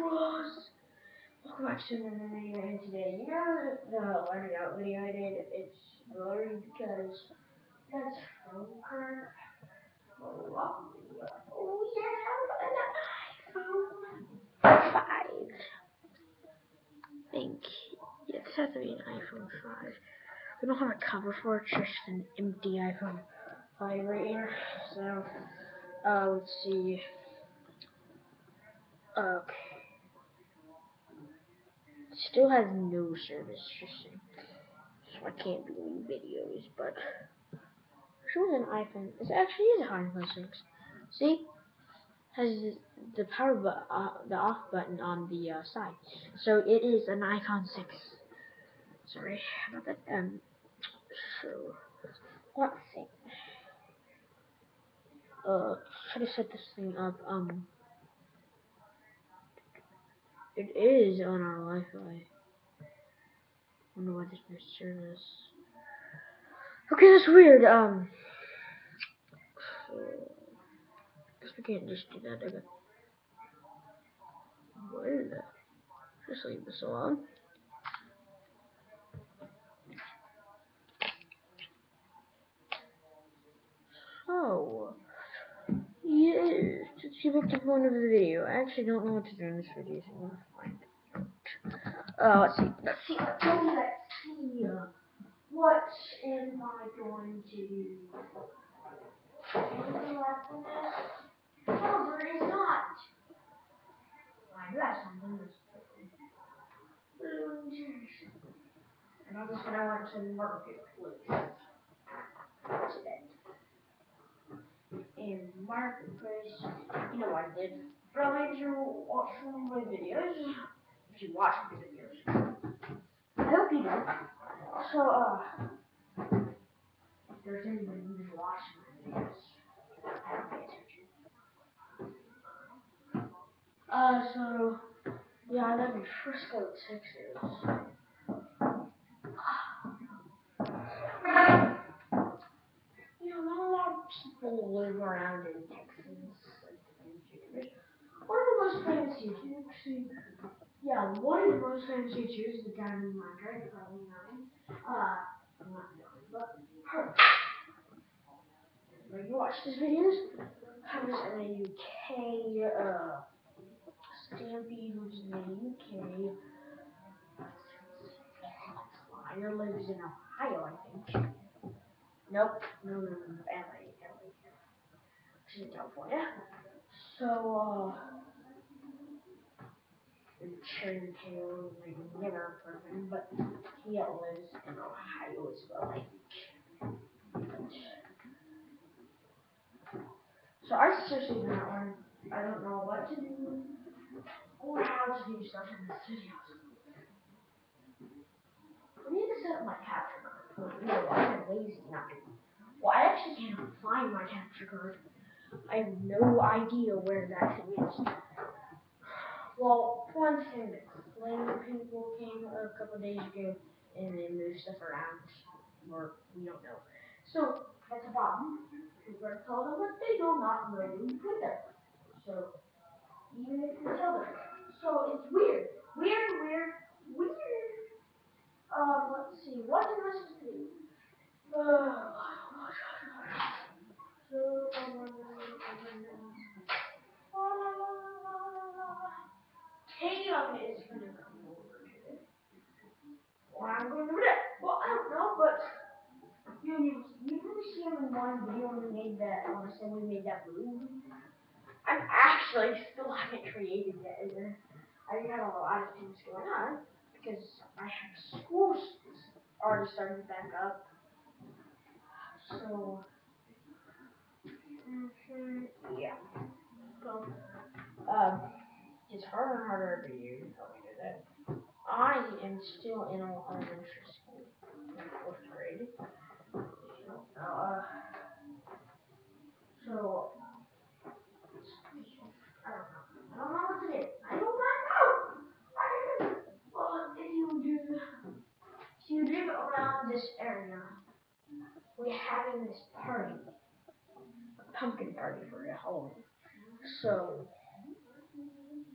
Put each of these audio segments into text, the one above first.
Frost! Welcome back to another video, and today, you know the learning out video I did? It's blurry because that's phone current. Oh, yeah, an iPhone 5. I think, yeah, this has to be an iPhone 5. We don't have a cover for it, just an empty iPhone 5 right here. So, uh, let's see. Okay. Still has no service. So I can't do any videos, but shows an iPhone. It actually is iPhone 6. See? Has the power but uh, the off button on the uh, side. So it is an iPhone 6. Sorry about that. Um. So what thing? Uh, try to set this thing up. Um. It is on our Wi-Fi. wonder why there's no service. Okay, that's weird. Um, so, guess we can't just do that. Okay. Weird. Just leave this alone. So, yeah, let's see what the point of the video. I actually don't know what to do in this video, so I'm gonna find it. Uh, let's see. Let's see. Let's see. Let's see. What am I going to do? No, there is not. I do have something that's and I'm just gonna want to marketplace today. In because, you know I did? Earlier to watch some of my videos. If you watch my videos. I hope you do. So, uh, if there's anybody who's watching my videos, I don't pay attention. Uh, so, yeah, I live in Frisco, Texas. You know, not a lot of people live around in Texas. One of the most famous YouTubers, yeah, one of the most famous YouTubers, the guy named Andre, probably know him. Uh, not knowing, but her. When you watch his videos, was in the UK, uh, Stampede lives in the UK. Liar lives in Ohio, I think. Nope, no, no, no, no, in California. So, uh, and Cherry Tail, like, heard of him, but he lives in Ohio as well, think. So I seriously not one. I don't know what to do or how to do stuff in this video. I need to set up my capture card. Know, I'm lazy to. Well, I actually can't find my capture card. I have no idea where that thing. Well, one thing that Flame people came a couple days ago and they moved stuff around, or we don't know. So that's a problem. We're told them that they do not know we put there. So even if you tell them. So it's weird. Weird, weird, weird. Um, let's see. What I supposed do? Uh, so, um, Tatum is going to come over here. Or I'm going to do it. Well, I don't know, but you, you, you really see him in one video when we made I said we made that blue. I'm actually still haven't created that either. I have a lot of things going on because I have school already started back up. So, mm-hmm, yeah. So, um, it's harder and harder every year. That. I am still in elementary school, fourth grade. Uh, so, I don't know I don't know what to do. I don't know. Well, if you do, if you live around this area, we're having this party, a pumpkin party for your home. So,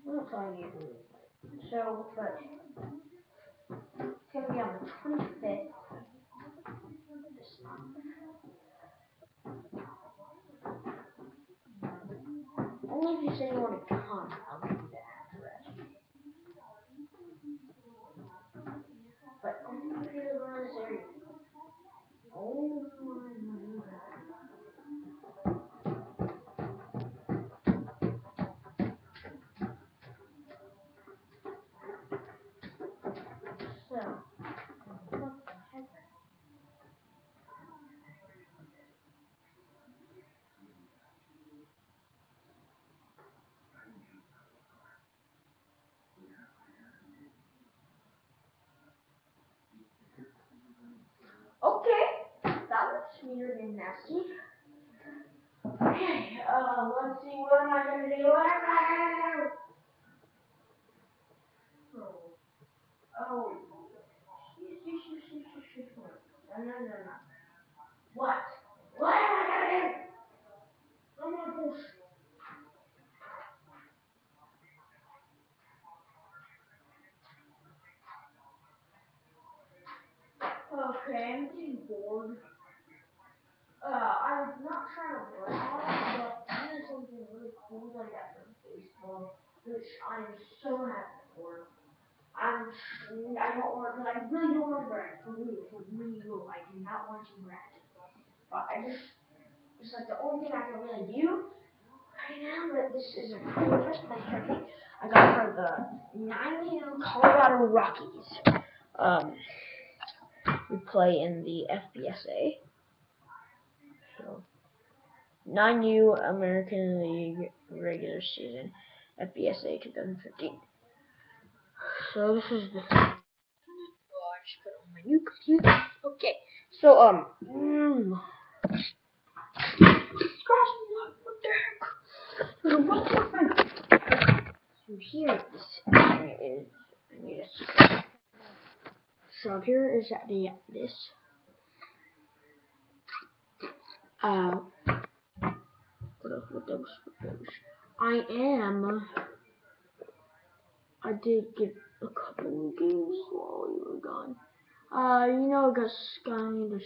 we're not telling you. So, but it's gonna be on the 25th. Only if you say you want to come, I'll give you the address. But only if you're around this area. Oh my god. So, what the heck? Okay, weird and nasty. Okay, uh, let's see, what am I gonna do? Oh, oh, shh, shh, shh, shh, shh, shh, shh. no, no, no, no. What? What am I gonna do? I'm gonna push. Okay, I'm getting bored. Uh, I'm not trying to brag, but I did something really cool that I got from baseball, which I'm so happy for. I'm, I don't want, but I really don't want to brag, for real, for real, I do not want to brag. But I just, it's like the only thing I can really do right now, but this is a thing I got for the 9 Colorado Rockies. Um, we play in the FBSA. So, 9U American League regular season, FBSA 2015. So this is the. Oh, I just put on my new computer. Okay, so um. Mm, scratch me up, what the heck? So what? Here, this is. I need a so here is the this. Uh, what else? What else? What else? I am. I did get a couple of games while you were gone. Uh, you know, I got kind of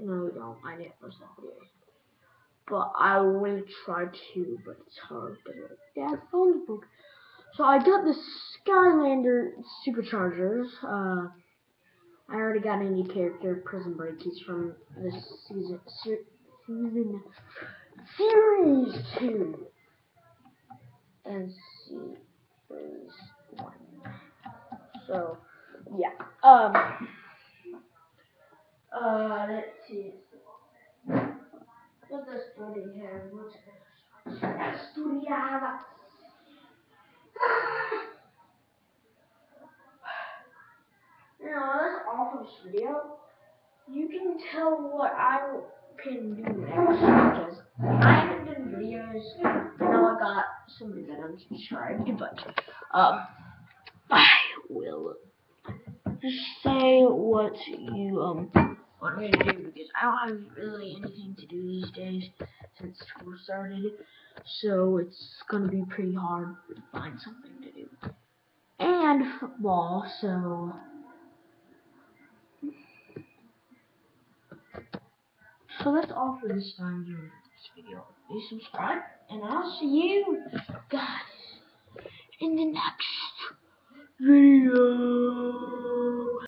no, you don't. I didn't post that video. But I will try to, but it's hard because yeah, phone's book. So I got the Skylander Superchargers. Uh. I already got a new character, Prism Break. He's from this season, se- season series two and series one. So yeah. Um. Uh. Let's see. What does Story have? What's Story have? you know, that's all video. You can tell what I can do next because I haven't done videos. I know I got somebody that unsubscribed, but um, I will just say what you um want me to do because I don't have really anything to do these days since school started, so it's gonna be pretty hard to find something to do. And football, so. So that's all for this time video. Please subscribe, and I'll see you guys in the next video.